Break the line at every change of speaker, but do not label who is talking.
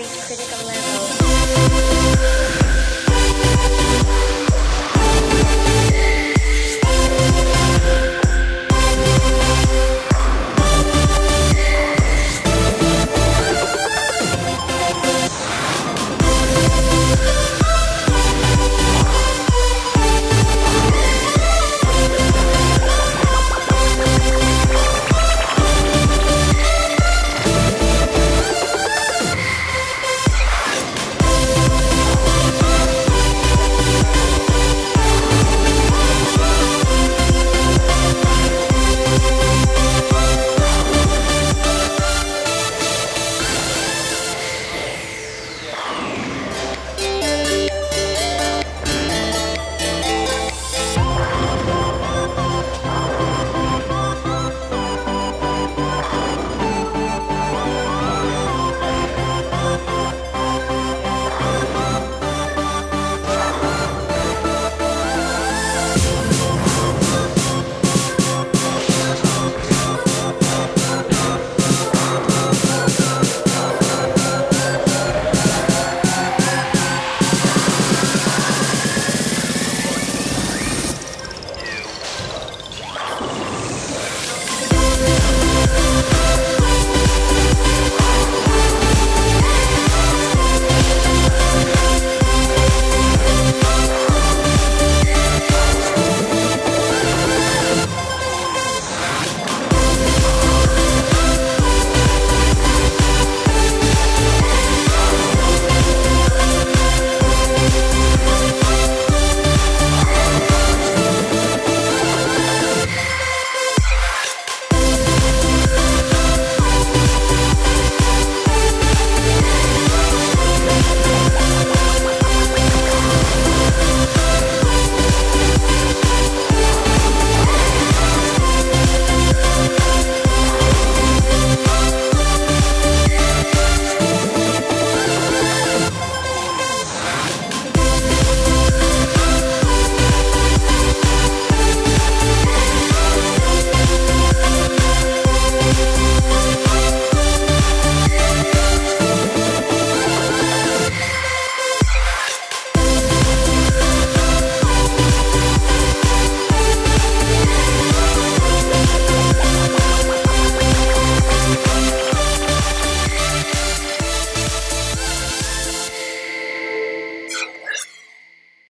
reach critical level.